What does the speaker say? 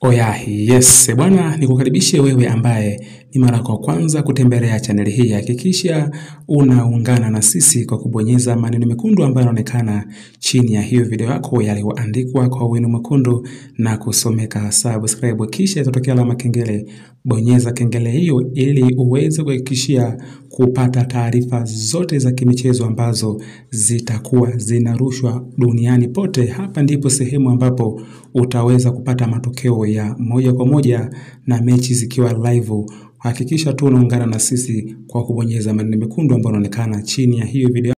Oyahi, yes, bwana nikukaribishe wewe ambaye ni mara kwa kwanza kutembelea chaneli hii. Hakikisha unaungana na sisi kwa kubonyeza maneno mekundu ambayo yanaonekana chini ya hiyo video yako yaliyoandikwa kwa wino mwekundu na kusomeka subscribe, kisha itatokea alama kengele. Bonyeza kengele hiyo ili uweze kuhakikishia kupata taarifa zote za kimichezo ambazo zitakuwa zinarushwa duniani pote. Hapa ndipo sehemu ambapo utaweza kupata matokeo ya moja kwa moja na mechi zikiwa live. Hakikisha tu unaungana na sisi kwa kubonyeza maneno mekundu ambayo yanaonekana chini ya hiyo video.